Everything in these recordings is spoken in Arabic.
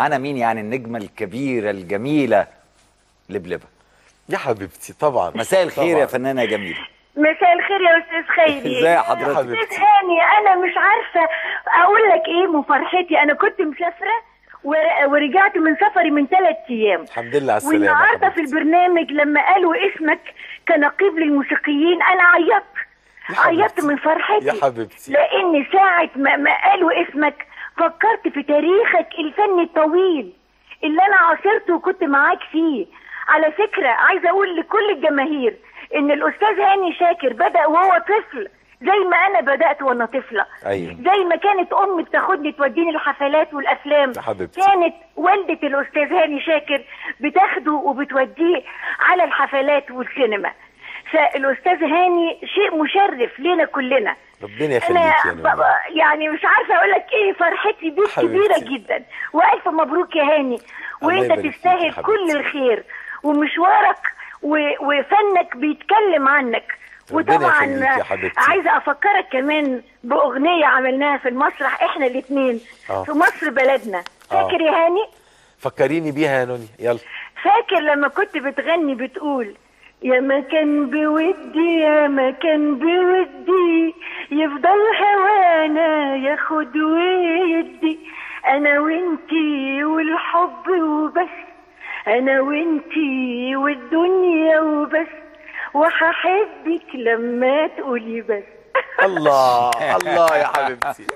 معانا مين يعني النجمة الكبيرة الجميلة لبلبة يا حبيبتي طبعا مساء الخير طبعاً. يا فنانة جميلة مساء الخير يا أستاذ خيري إزاي حضرتك؟ أستاذ هاني أنا مش عارفة أقول لك إيه من فرحتي أنا كنت مسافرة ور- ورجعت من سفري من ثلاث أيام الحمد لله على السلامة والنهاردة في. البرنامج لما قالوا اسمك كنقيب للموسيقيين أنا عيطت. عيطت من فرحتي يا حبيبتي. لأن ساعة ما, ما قالوا اسمك فكرت في تاريخك الفني الطويل اللي أنا عاصرته وكنت معاك فيه على فكرة عايزة أقول لكل الجماهير إن الأستاذ هاني شاكر بدأ وهو طفل زي ما أنا بدأت وأنا طفلة أيوة. زي ما كانت أمي بتاخدني توديني الحفلات والأفلام حبيبتي. كانت والدة الأستاذ هاني شاكر بتاخده وبتوديه على الحفلات والسينما فالاستاذ هاني شيء مشرف لنا كلنا. ربنا يخليك نوني بابا يعني مش عارفة أقول لك إيه فرحتي بيك. كبيرة جدا. وألف مبروك يا هاني. وأنت تستاهل كل. الخير ومشوارك وفنك بيتكلم عنك. وطبعا. عايزة أفكرك كمان بأغنية عملناها في المسرح إحنا الاثنين آه. في مصر بلدنا. فاكر يا هاني؟ فكريني بيها يا نوني. يلا. فاكر لما كنت بتغني بتقول يا مكان بودي يا مكان بودي. يفضل هوانا ياخد ويدي أنا وإنتي والحب وبس. أنا وإنتي والدنيا وبس. وهحبك لما تقولي بس. الله الله يا حبيبتي.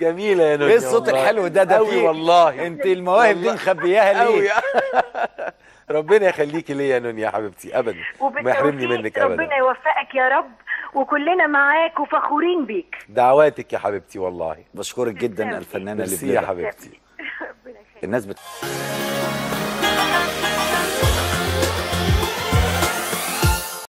جميلة يا نوني إيه الصوت. الحلو ده ده قوي والله. أنت المواهب دي. مخبياها ليه؟ ربنا يخليكي ليا يا نوني يا حبيبتي ابدا. ما يحرمني منك ربنا ابدا يوفقك يا رب وكلنا معاك وفخورين بيك. دعواتك يا حبيبتي والله. بشكرك جدا الفنانة ميرسي يا حبيبتي. ربنا يخليك. الناس بت...